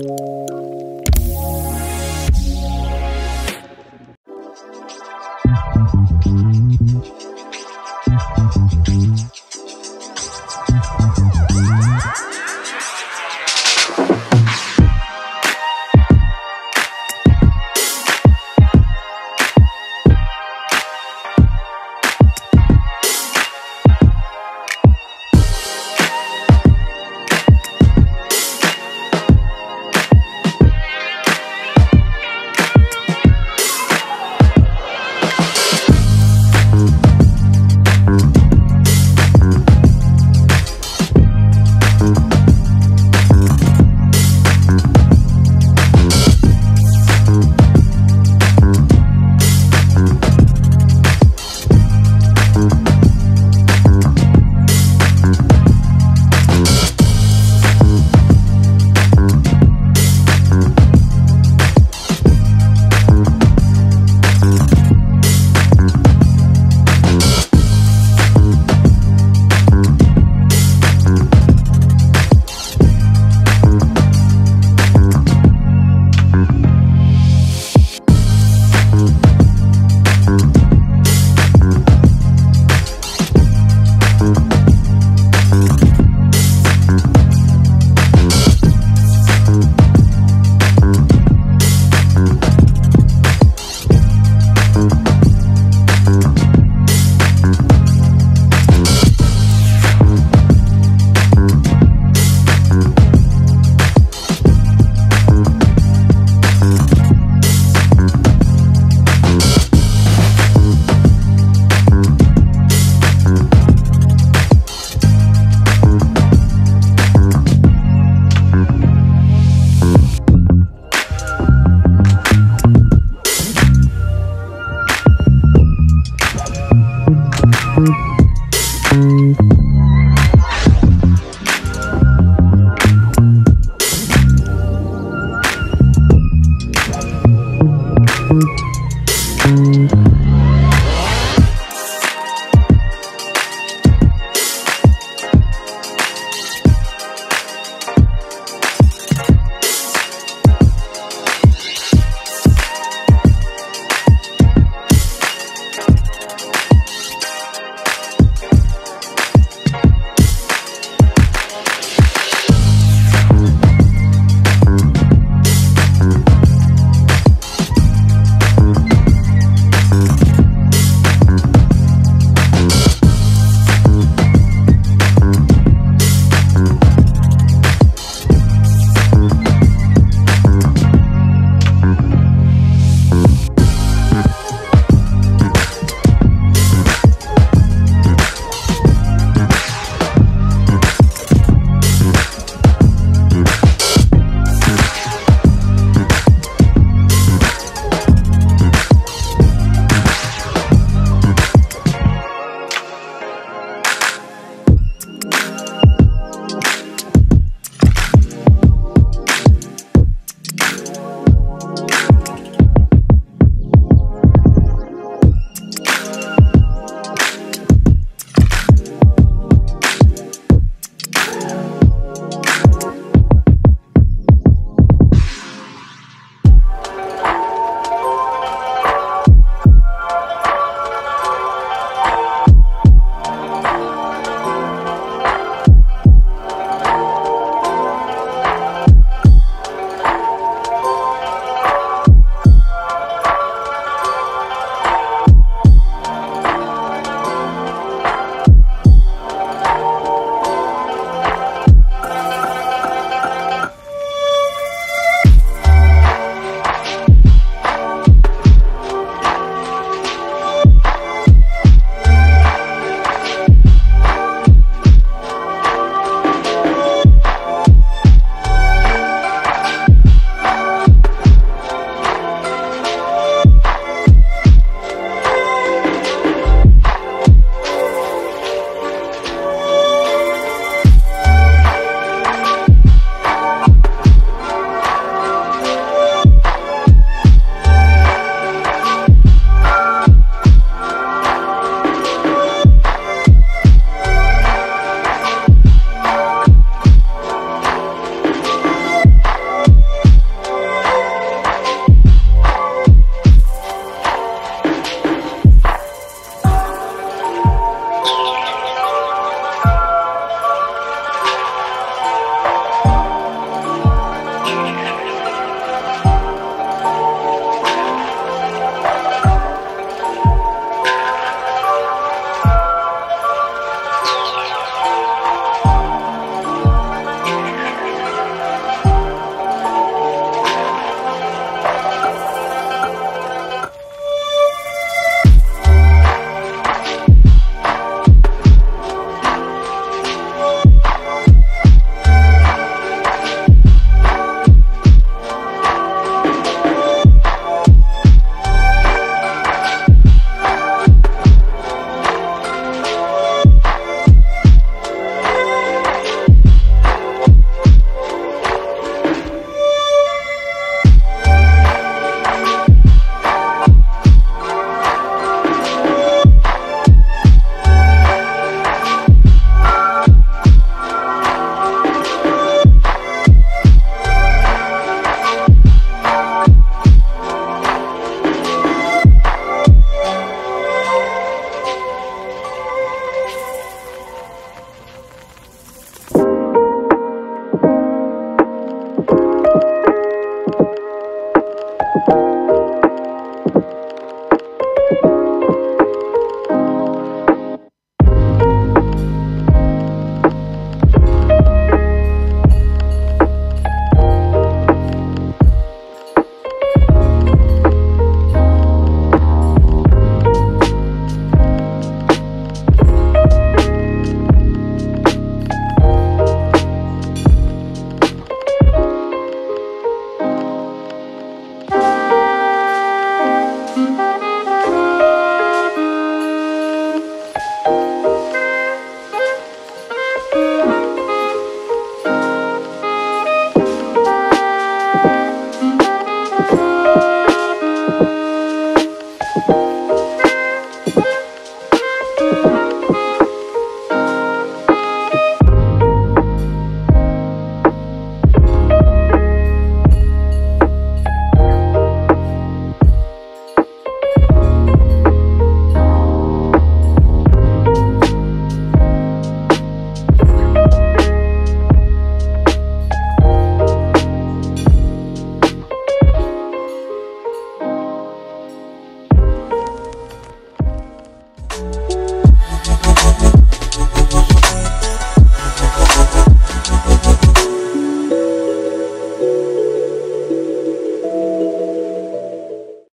Whoa.